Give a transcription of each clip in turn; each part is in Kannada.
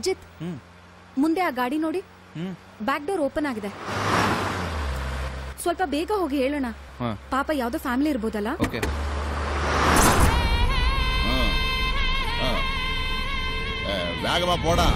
ಅಜಿತ್ ಮುಂದೆ ಆ ಗಾಡಿ ನೋಡಿ ಬ್ಯಾಕ್ ಡೋರ್ ಓಪನ್ ಆಗಿದೆ ಸ್ವಲ್ಪ ಬೇಗ ಹೋಗಿ ಹೇಳೋಣ ಹಾ ಪಾಪ ಯಾವ್ದೋ ಫ್ಯಾಮಿಲಿ ಇರ್ಬೋದಲ್ಲ ಓಕೆ வேகமா போடா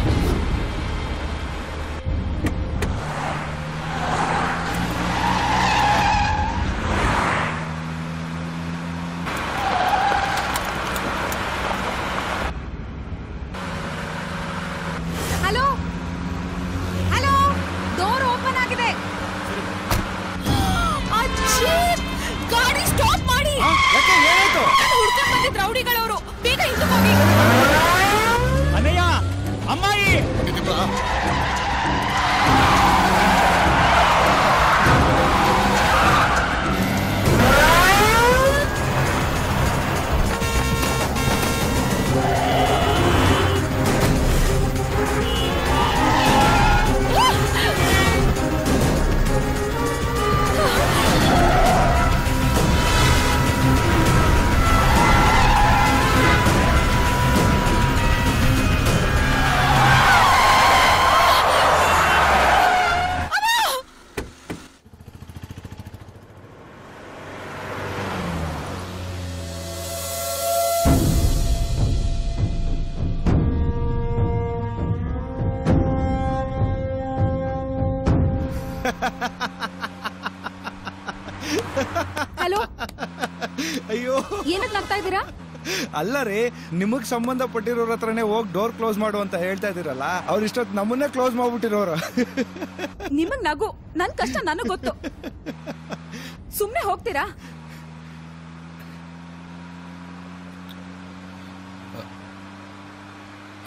ಹಲೋ? ಅಯ್ಯೋ. ಏನಕ್ ನಗ್ತಾ ಇದ್ದೀರಾ? ಅಲ್ಲ ರೀ ನಿಮಗ್ ಸಂಬಂಧಪಟ್ಟಿರೋರ ಹತ್ರನೇ ಹೋಗಿ ಡೋರ್ ಕ್ಲೋಸ್ ಮಾಡು ಅಂತ ಹೇಳ್ತಾ ಇದೀರಲ್ಲ ಅವ್ರ ಇಷ್ಟೊತ್ತು ನಮ್ಮನ್ನೇ ಕ್ಲೋಸ್ ಮಾಡ್ಬಿಟ್ಟಿರೋರು. ನಿಮಗ್ ನಗು ನನ್ ಕಷ್ಟ ನನಗ್ ಗೊತ್ತು. ಸುಮ್ನೆ ಹೋಗ್ತೀರಾ?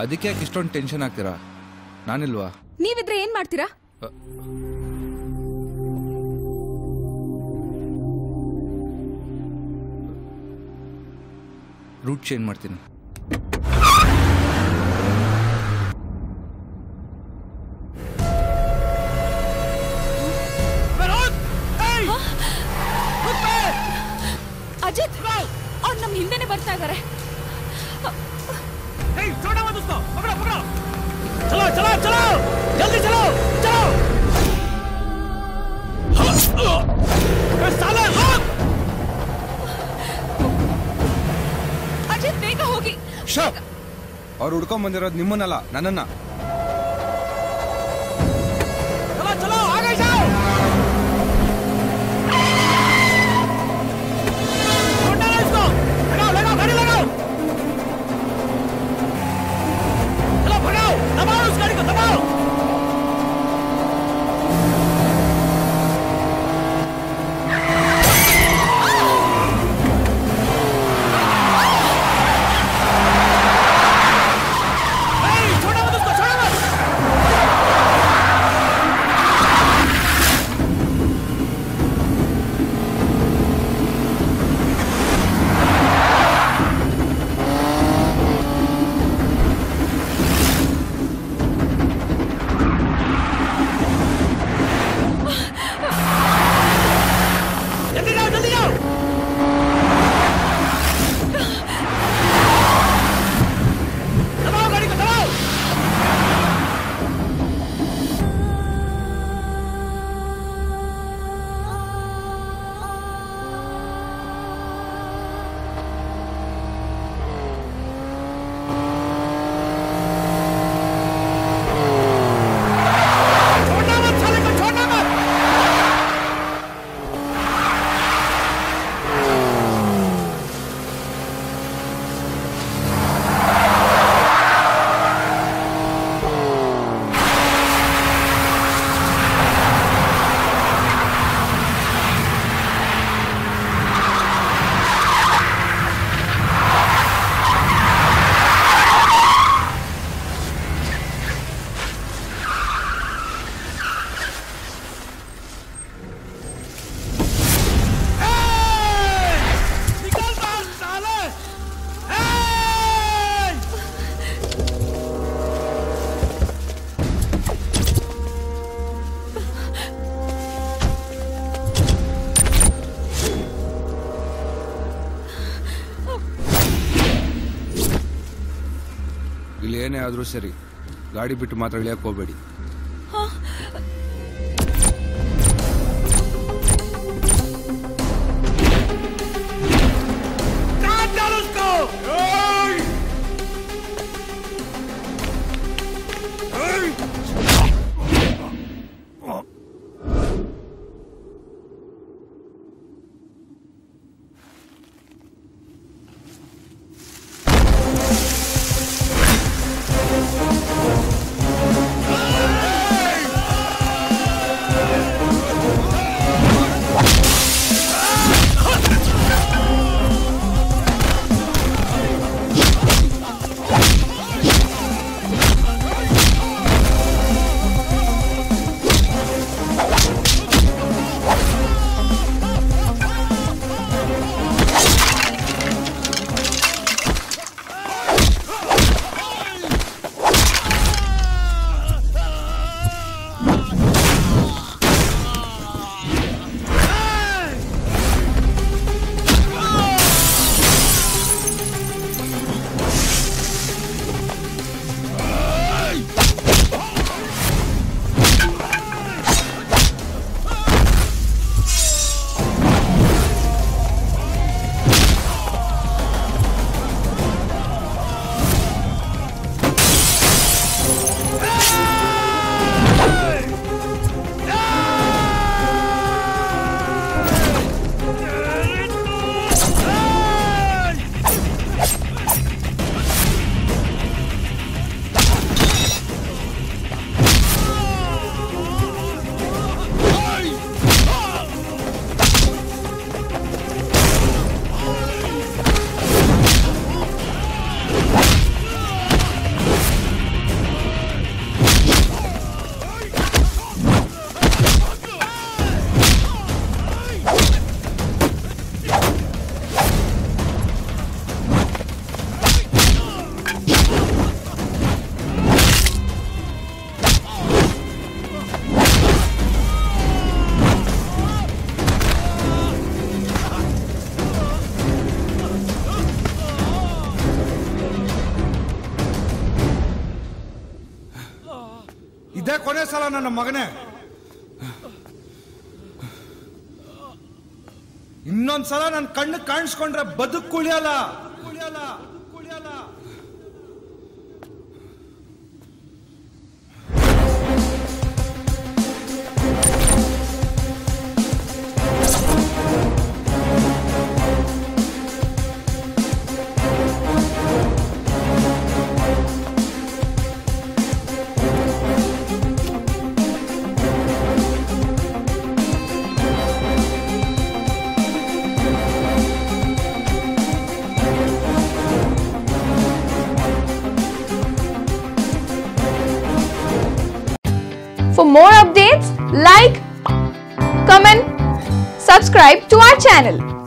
ಅದಕ್ಕೆ ಯಾಕೆ ಇಷ್ಟೊಂದು ಟೆನ್ಷನ್ ಆಗ್ತೀರಾ? ನಾನಿಲ್ವಾ? ನೀವಿದ್ರೆ ಏನ್ ಮಾಡ್ತೀರಾ? ರೂಟ್ ಚೇಂಜ್ ಮಾಡ್ತೀನಿ. ಅಜಿತ್! ಅವ್ರು ನಮ್ಮ ಹಿಂದೆನೆ ಬರ್ತಾ ಇದಾರೆ. ಹುಡ್ಕೊಂಡ್ ಬಂದಿರೋದು ನಿಮ್ಮನ್ನಲ್ಲ ನನ್ನನ್ನ. ಇಲ್ಲಿ ಏನೇ ಆದರೂ ಸರಿ ಗಾಡಿ ಬಿಟ್ಟು ಮಾತ್ರ ಇಳಿಯಕ್ಕೆ ಹೋಗ್ಬೇಡಿ. ನನ್ನ ಮಗನೇ. ಇನ್ನೊಂದ್ಸಲ ನನ್ನ ಕಣ್ಣು ಕಾಣಿಸ್ಕೊಂಡ್ರೆ ಬದುಕು ಕುಳಿಯಲ್ಲ ಕುಳಿಯಲ್ಲ ಕುಳಿಯಲ್ಲ For more updates, like, comment, subscribe to our channel.